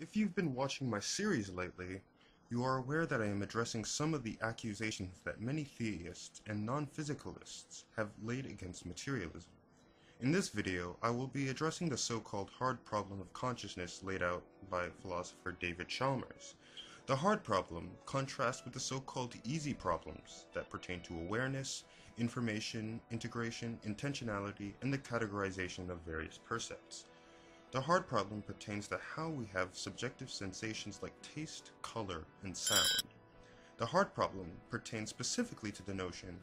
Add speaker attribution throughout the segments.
Speaker 1: If you've been watching my series lately, you are aware that I am addressing some of the accusations that many theists and non-physicalists have laid against materialism. In this video, I will be addressing the so-called hard problem of consciousness laid out by philosopher David Chalmers. The hard problem contrasts with the so-called easy problems that pertain to awareness, information, integration, intentionality, and the categorization of various percepts. The hard problem pertains to how we have subjective sensations like taste, color, and sound. The hard problem pertains specifically to the notion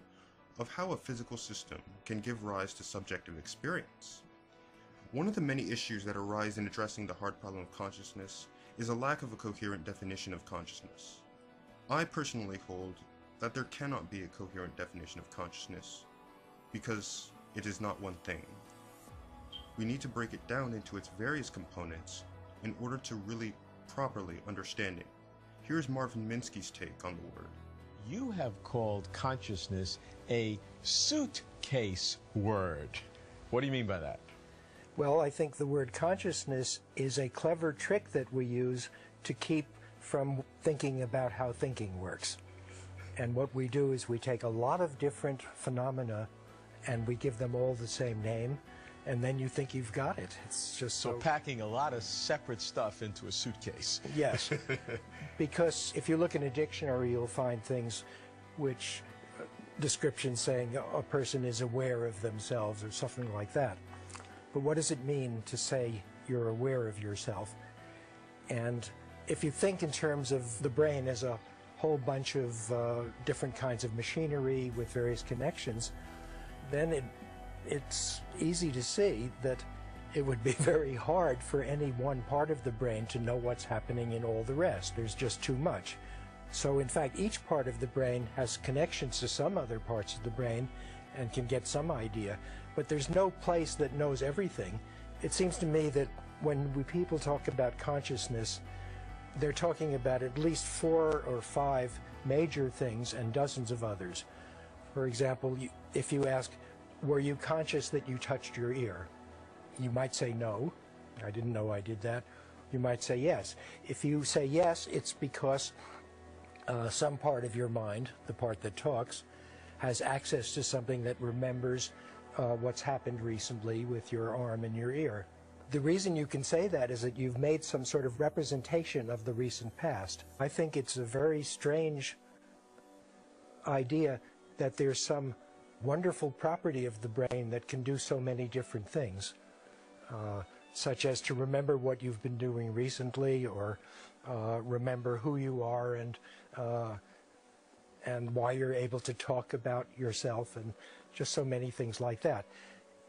Speaker 1: of how a physical system can give rise to subjective experience. One of the many issues that arise in addressing the hard problem of consciousness is a lack of a coherent definition of consciousness. I personally hold that there cannot be a coherent definition of consciousness because it is not one thing we need to break it down into its various components in order to really properly understand it. Here's Marvin Minsky's take on the word.
Speaker 2: You have called consciousness a suitcase word. What do you mean by that?
Speaker 3: Well, I think the word consciousness is a clever trick that we use to keep from thinking about how thinking works. And what we do is we take a lot of different phenomena and we give them all the same name and then you think you've got it. It's just
Speaker 2: so, so packing a lot of separate stuff into a suitcase.
Speaker 3: Yes, because if you look in a dictionary, you'll find things which uh, descriptions saying a person is aware of themselves or something like that. But what does it mean to say you're aware of yourself? And if you think in terms of the brain as a whole bunch of uh, different kinds of machinery with various connections, then it it's easy to see that it would be very hard for any one part of the brain to know what's happening in all the rest. There's just too much. So, in fact, each part of the brain has connections to some other parts of the brain and can get some idea, but there's no place that knows everything. It seems to me that when we, people talk about consciousness, they're talking about at least four or five major things and dozens of others. For example, if you ask, were you conscious that you touched your ear? You might say no. I didn't know I did that. You might say yes. If you say yes, it's because uh, some part of your mind, the part that talks, has access to something that remembers uh, what's happened recently with your arm and your ear. The reason you can say that is that you've made some sort of representation of the recent past. I think it's a very strange idea that there's some wonderful property of the brain that can do so many different things, uh, such as to remember what you've been doing recently or uh, remember who you are and uh, and why you're able to talk about yourself and just so many things like that.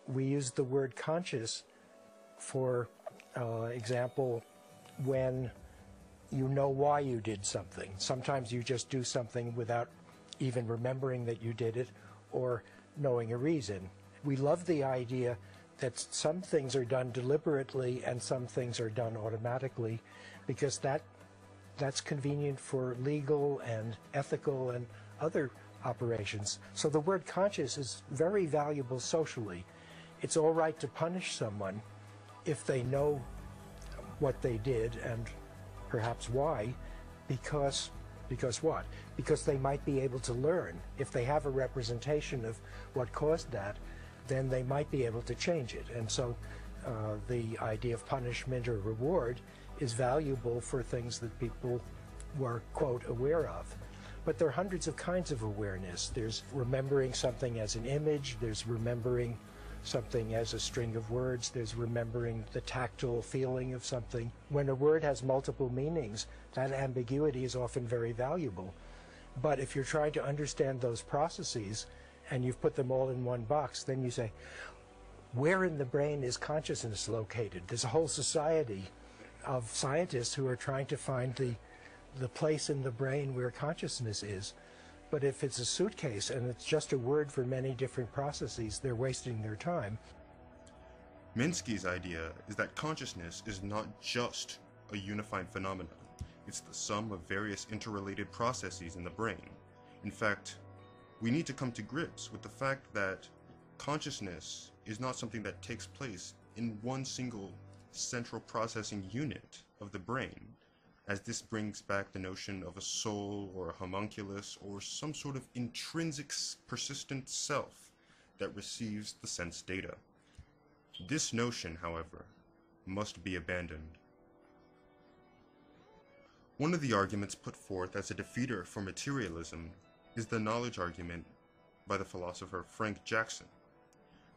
Speaker 3: We use the word conscious for uh, example when you know why you did something. Sometimes you just do something without even remembering that you did it or knowing a reason. We love the idea that some things are done deliberately and some things are done automatically because that that's convenient for legal and ethical and other operations. So the word conscious is very valuable socially. It's all right to punish someone if they know what they did and perhaps why because because what? Because they might be able to learn. If they have a representation of what caused that, then they might be able to change it. And so uh, the idea of punishment or reward is valuable for things that people were, quote, aware of. But there are hundreds of kinds of awareness. There's remembering something as an image, there's remembering something as a string of words, there's remembering the tactile feeling of something. When a word has multiple meanings, that ambiguity is often very valuable. But if you're trying to understand those processes and you've put them all in one box, then you say, where in the brain is consciousness located? There's a whole society of scientists who are trying to find the, the place in the brain where consciousness is. But if it's a suitcase and it's just a word for many different processes, they're wasting their time.
Speaker 1: Minsky's idea is that consciousness is not just a unified phenomenon. It's the sum of various interrelated processes in the brain. In fact, we need to come to grips with the fact that consciousness is not something that takes place in one single central processing unit. of the brain, as this brings back the notion of a soul or a homunculus or some sort of intrinsic persistent self that receives the sense data. This notion, however, must be abandoned. One of the arguments put forth as a defeater for materialism is the knowledge argument by the philosopher Frank Jackson.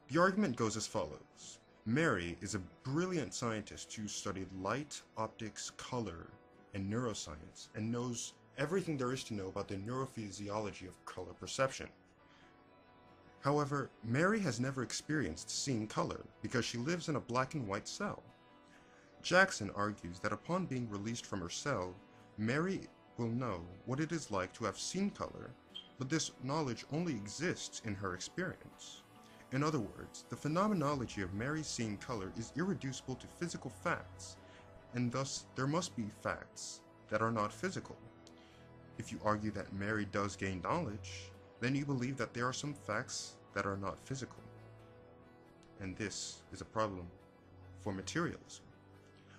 Speaker 1: The argument goes as follows. Mary is a brilliant scientist who studied light, optics, color, and neuroscience, and knows everything there is to know about the neurophysiology of color perception. However, Mary has never experienced seeing color because she lives in a black and white cell. Jackson argues that upon being released from her cell, Mary will know what it is like to have seen color, but this knowledge only exists in her experience. In other words, the phenomenology of Mary seeing color is irreducible to physical facts, and thus there must be facts that are not physical. If you argue that Mary does gain knowledge, then you believe that there are some facts that are not physical. And this is a problem for materialism.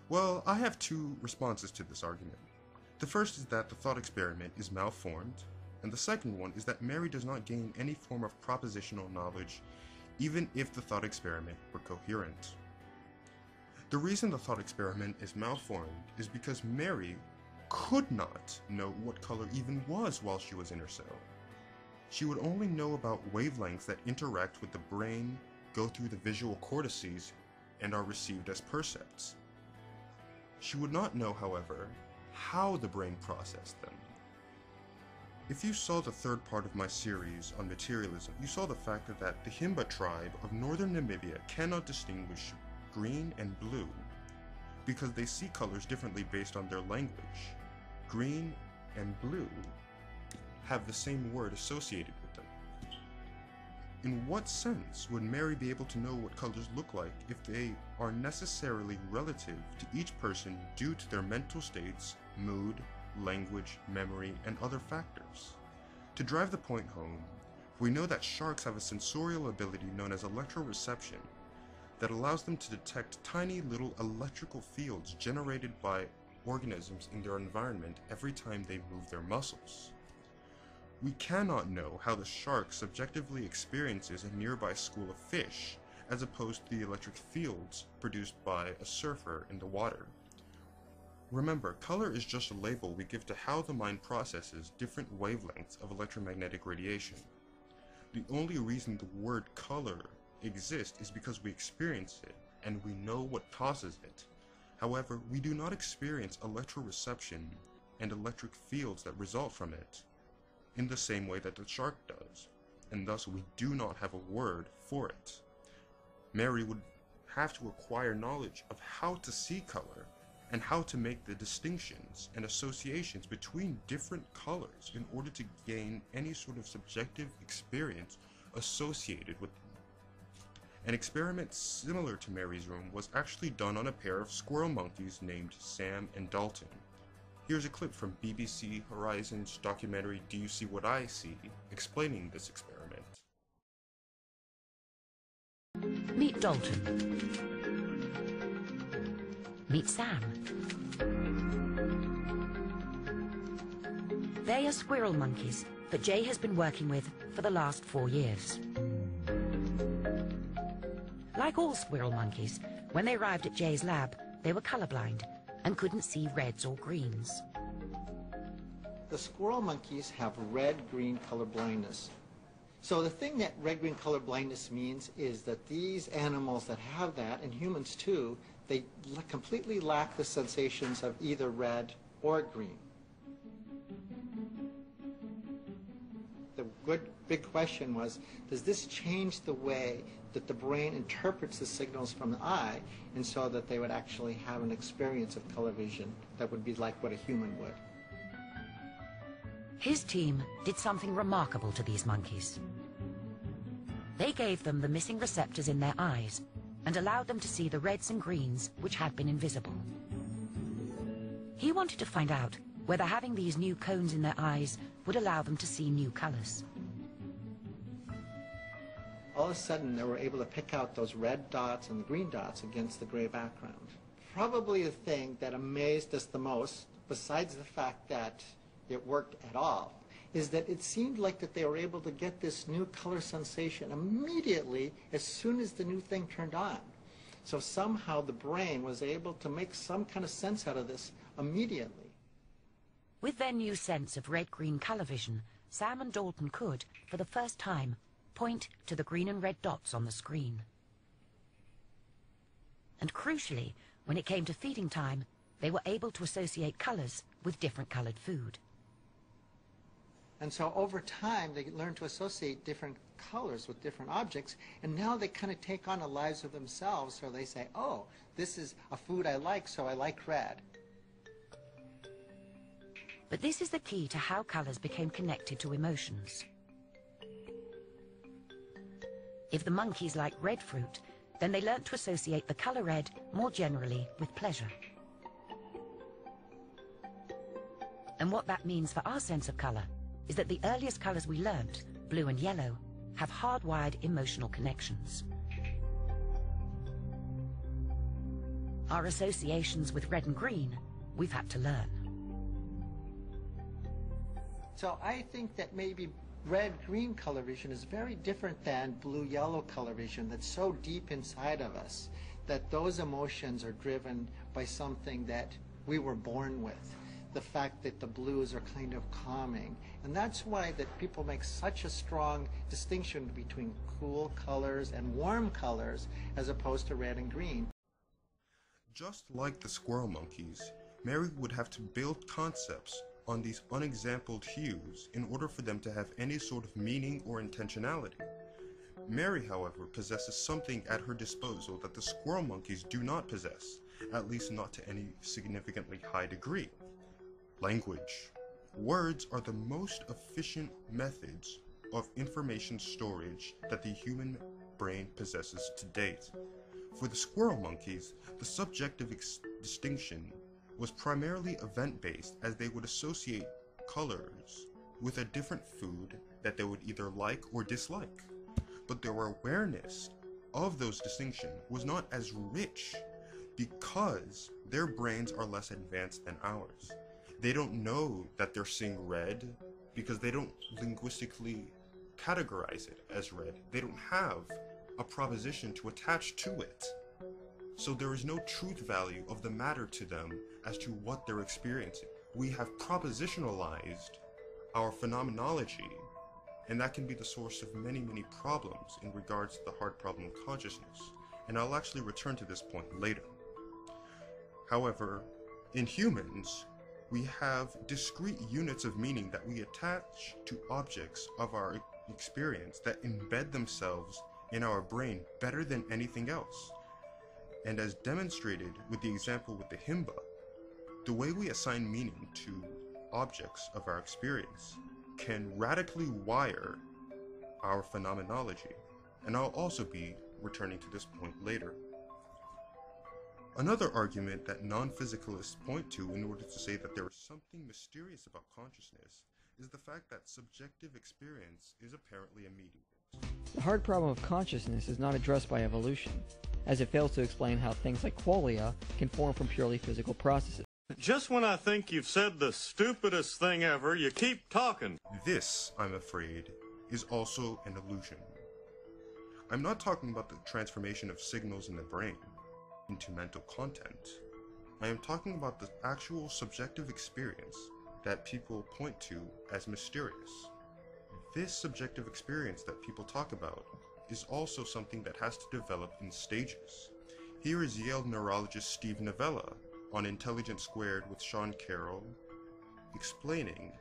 Speaker 1: Well, I have two responses to this argument. The first is that the thought experiment is malformed, and the second one is that Mary does not gain any form of propositional knowledge even if the thought experiment were coherent. The reason the thought experiment is malformed is because Mary could not know what color even was while she was in her cell. She would only know about wavelengths that interact with the brain, go through the visual cortices, and are received as percepts. She would not know, however, how the brain processed them. If you saw the third part of my series on materialism, you saw the fact that the Himba tribe of northern Namibia cannot distinguish green and blue because they see colors differently based on their language. Green and blue have the same word associated with them. In what sense would Mary be able to know what colors look like if they are necessarily relative to each person due to their mental states, mood, language, memory, and other factors? To drive the point home, we know that sharks have a sensorial ability known as electroreception that allows them to detect tiny little electrical fields generated by organisms in their environment every time they move their muscles. We cannot know how the shark subjectively experiences a nearby school of fish, as opposed to the electric fields produced by a surfer in the water. Remember, color is just a label we give to how the mind processes different wavelengths of electromagnetic radiation. The only reason the word color exists is because we experience it and we know what causes it. However, we do not experience electroreception and electric fields that result from it in the same way that the shark does, and thus we do not have a word for it. Mary would have to acquire knowledge of how to see color and how to make the distinctions and associations between different colors in order to gain any sort of subjective experience associated with. An experiment similar to Mary's room was actually done on a pair of squirrel monkeys named Sam and Dalton. Here's a clip from BBC Horizon's documentary Do You See What I See, explaining this experiment.
Speaker 4: Meet Dalton. Meet Sam. They are squirrel monkeys that Jay has been working with for the last four years. Like all squirrel monkeys, when they arrived at Jay's lab, they were colorblind and couldn't see reds or greens.
Speaker 5: The squirrel monkeys have red-green color blindness. So the thing that red-green color blindness means is that these animals that have that, and humans too, they completely lack the sensations of either red or green. Big question was, does this change the way that the brain interprets the signals from the eye and so that they would actually have an experience of color vision that would be like what a human would.
Speaker 4: His team did something remarkable to these monkeys. They gave them the missing receptors in their eyes and allowed them to see the reds and greens which had been invisible. He wanted to find out whether having these new cones in their eyes would allow them to see new colors
Speaker 5: all of a sudden they were able to pick out those red dots and the green dots against the gray background. probably the thing that amazed us the most, besides the fact that it worked at all, is that it seemed like that they were able to get this new color sensation immediately as soon as the new thing turned on. So somehow the brain was able to make some kind of sense out of this immediately.
Speaker 4: With their new sense of red-green color vision, Sam and Dalton could, for the first time, point to the green and red dots on the screen. And crucially, when it came to feeding time, they were able to associate colors with different colored food.
Speaker 5: And so over time, they learn to associate different colors with different objects, and now they kind of take on the lives of themselves. So they say, oh, this is a food I like, so I like red.
Speaker 4: But this is the key to how colors became connected to emotions. If the monkeys like red fruit, then they learnt to associate the color red more generally with pleasure. And what that means for our sense of color is that the earliest colors we learnt, blue and yellow, have hardwired emotional connections. Our associations with red and green, we've had to learn.
Speaker 5: So I think that maybe red-green color vision is very different than blue-yellow color vision that's so deep inside of us that those emotions are driven by something that we were born with. The fact that the blues are kind of calming. And that's why that people make such a strong distinction between cool colors and warm colors as opposed to red and green.
Speaker 1: Just like the squirrel monkeys, Mary would have to build concepts on these unexampled hues in order for them to have any sort of meaning or intentionality. Mary, however, possesses something at her disposal that the squirrel monkeys do not possess, at least not to any significantly high degree. Language. Words are the most efficient methods of information storage that the human brain possesses to date. For the squirrel monkeys, the subjective distinction was primarily event-based as they would associate colors with a different food that they would either like or dislike. But their awareness of those distinctions was not as rich because their brains are less advanced than ours. They don't know that they're seeing red because they don't linguistically categorize it as red. They don't have a proposition to attach to it. So there is no truth value of the matter to them as to what they're experiencing. We have propositionalized our phenomenology, and that can be the source of many, many problems in regards to the hard problem of consciousness. And I'll actually return to this point later. However, in humans, we have discrete units of meaning that we attach to objects of our experience that embed themselves in our brain better than anything else. And as demonstrated with the example with the Himba, the way we assign meaning to objects of our experience can radically wire our phenomenology, and I'll also be returning to this point later. Another argument that non-physicalists point to in order to say that there is something mysterious about consciousness is the fact that subjective experience is apparently immediate.
Speaker 6: The hard problem of consciousness is not addressed by evolution, as it fails to explain how things like qualia can form from purely physical processes.
Speaker 7: Just when I think you've said the stupidest thing ever, you keep talking.
Speaker 1: This, I'm afraid, is also an illusion. I'm not talking about the transformation of signals in the brain into mental content. I am talking about the actual subjective experience that people point to as mysterious. This subjective experience that people talk about is also something that has to develop in stages. Here is Yale neurologist Steve Novella on Intelligence Squared with Sean Carroll, explaining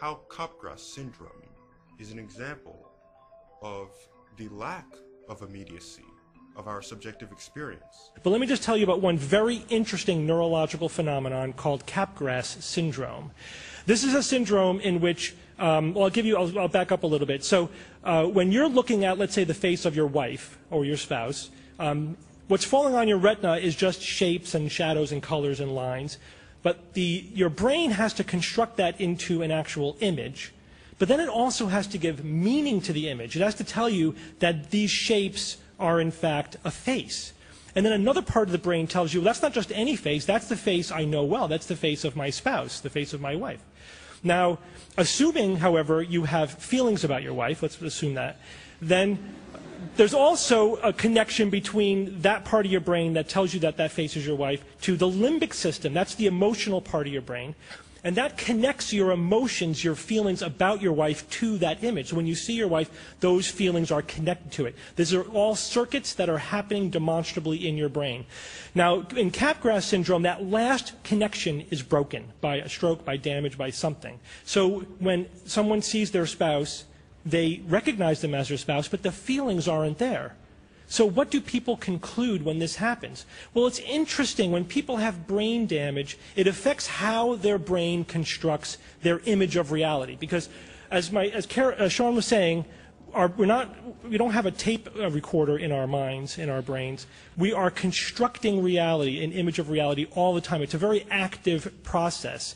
Speaker 1: how Capgras syndrome is an example of the lack of immediacy of our subjective experience.
Speaker 8: But let me just tell you about one very interesting neurological phenomenon called Capgras syndrome. This is a syndrome in which, um, well, I'll give you, I'll, I'll, back up a little bit. So uh, when you're looking at, let's say, the face of your wife or your spouse, um, What's falling on your retina is just shapes and shadows and colors and lines. But the, your brain has to construct that into an actual image. But then it also has to give meaning to the image. It has to tell you that these shapes are in fact a face. And then another part of the brain tells you, that's not just any face, that's the face I know well. That's the face of my spouse, the face of my wife. Now, assuming, however, you have feelings about your wife, let's assume that, then there's also a connection between that part of your brain that tells you that that face is your wife to the limbic system. That's the emotional part of your brain. And that connects your emotions, your feelings about your wife to that image. When you see your wife, those feelings are connected to it. These are all circuits that are happening demonstrably in your brain. Now, in Capgras syndrome, that last connection is broken by a stroke, by damage, by something. So when someone sees their spouse, they recognize them as their spouse, but the feelings aren't there. So what do people conclude when this happens? Well, it's interesting. When people have brain damage, it affects how their brain constructs their image of reality. Because as, my, as uh, Sean was saying, our, we're not, we don't have a tape uh, recorder in our minds, in our brains. We are constructing reality, an image of reality all the time. It's a very active process.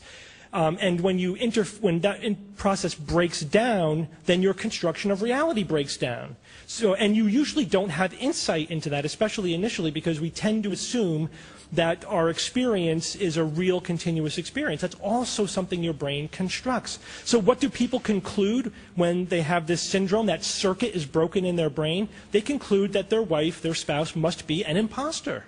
Speaker 8: Um, and when, you inter- when that process breaks down, then your construction of reality breaks down. So, and you usually don't have insight into that, especially initially, because we tend to assume that our experience is a real continuous experience. That's also something your brain constructs. So what do people conclude when they have this syndrome, that circuit is broken in their brain? They conclude that their wife, their spouse, must be an imposter.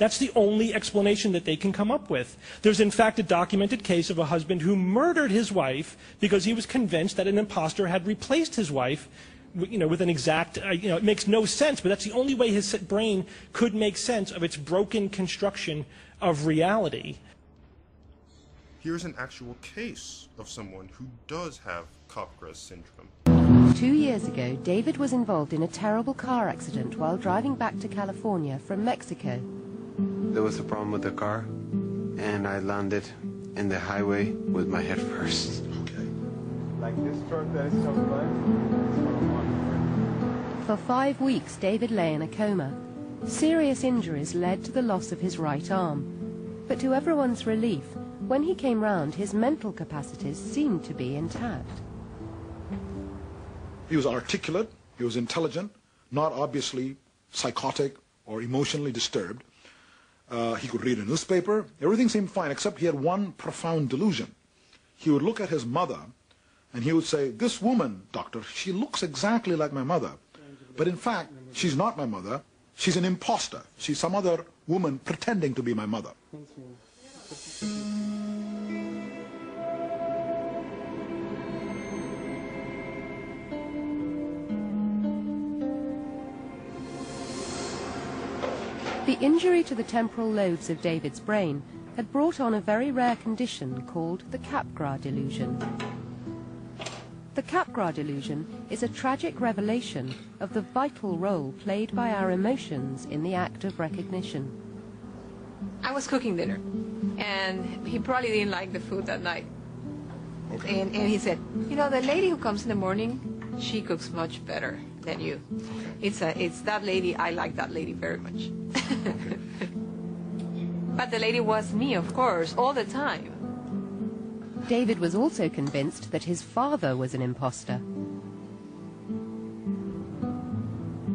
Speaker 8: That's the only explanation that they can come up with. There's, in fact, a documented case of a husband who murdered his wife because he was convinced that an impostor had replaced his wife you know, with an exact, uh, you know, it makes no sense, but that's the only way his brain could make sense of its broken construction of reality.
Speaker 1: Here's an actual case of someone who does have Capgras syndrome.
Speaker 9: Two years ago, David was involved in a terrible car accident while driving back to California from Mexico.
Speaker 10: There was a problem with the car, and I landed in the highway with my head first.
Speaker 1: Okay.
Speaker 10: Like this truck that is
Speaker 9: For five weeks, David lay in a coma. Serious injuries led to the loss of his right arm. But to everyone's relief, when he came round, his mental capacities seemed to be intact.
Speaker 11: He was articulate, he was intelligent, not obviously psychotic or emotionally disturbed. Uh, he could read a newspaper. Everything seemed fine, except he had one profound delusion. He would look at his mother, and he would say, this woman, doctor, she looks exactly like my mother. But in fact, she's not my mother. She's an impostor. She's some other woman pretending to be my mother.
Speaker 9: The injury to the temporal lobes of David's brain had brought on a very rare condition called the Capgras delusion. The Capgras delusion is a tragic revelation of the vital role played by our emotions in the act of recognition.
Speaker 12: I was cooking dinner, and he probably didn't like the food that night. Okay. And, and he said, you know, the lady who comes in the morning, she cooks much better than you. It's a, it's that lady. I like that lady very much. but the lady was me, of course, all the time.
Speaker 9: David was also convinced that his father was an impostor.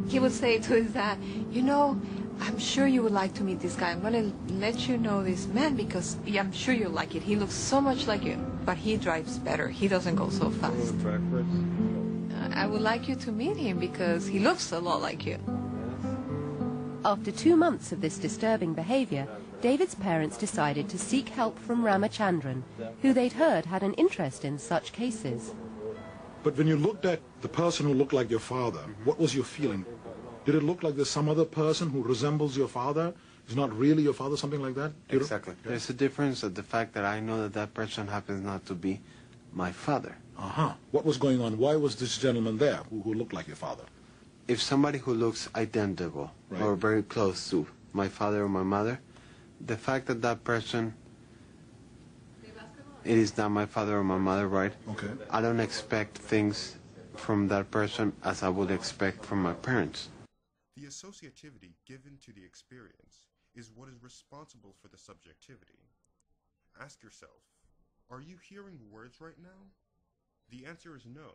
Speaker 12: He would say to his dad, you know, I'm sure you would like to meet this guy. I'm going to let you know this man because I'm sure you'll like it. He looks so much like you, but he drives better. He doesn't go so fast. I would like you to meet him because he looks a lot like you.
Speaker 9: After two months of this disturbing behavior, David's parents decided to seek help from Ramachandran, who they'd heard had an interest in such cases.
Speaker 11: But when you looked at the person who looked like your father, what was your feeling? Did it look like there's some other person who resembles your father? Is not really your father, something like that?
Speaker 10: Exactly. There's a difference of the fact that I know that that person happens not to be my father.
Speaker 11: Uh-huh. What was going on? Why was this gentleman there who, who looked like your father?
Speaker 10: If somebody who looks identical right. or very close to my father or my mother, the fact that that person it is not my father or my mother, right?
Speaker 11: Okay.
Speaker 10: I don't expect things from that person as I would expect from my parents.
Speaker 1: The associativity given to the experience is what is responsible for the subjectivity. Ask yourself, are you hearing words right now? The answer is no.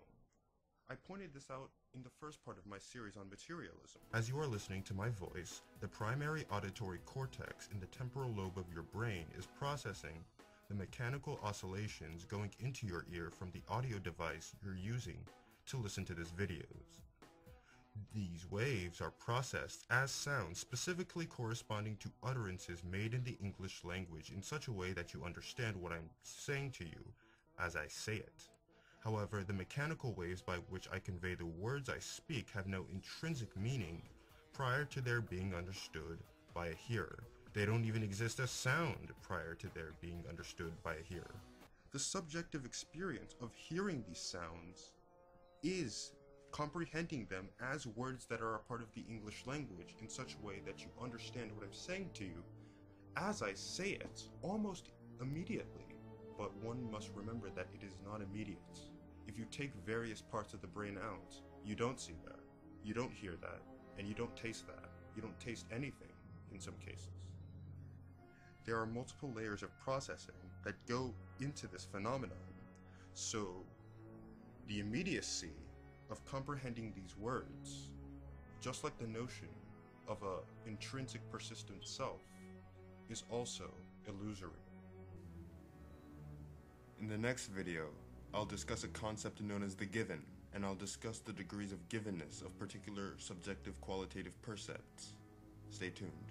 Speaker 1: I pointed this out in the first part of my series on materialism. As you are listening to my voice, the primary auditory cortex in the temporal lobe of your brain is processing the mechanical oscillations going into your ear from the audio device you're using to listen to this videos. These waves are processed as sounds specifically corresponding to utterances made in the English language in such a way that you understand what I'm saying to you as I say it. However, the mechanical waves by which I convey the words I speak have no intrinsic meaning prior to their being understood by a hearer. They don't even exist as sound prior to their being understood by a hearer. The subjective experience of hearing these sounds is comprehending them as words that are a part of the English language in such a way that you understand what I'm saying to you as I say it almost immediately. But one must remember that it is not immediate. If you take various parts of the brain out, you don't see that, you don't hear that, and you don't taste that. You don't taste anything in some cases. There are multiple layers of processing that go into this phenomenon. So, the immediacy of comprehending these words, just like the notion of a intrinsic persistent self, is also illusory. In the next video, I'll discuss a concept known as the given, and I'll discuss the degrees of givenness of particular subjective qualitative percepts. Stay tuned.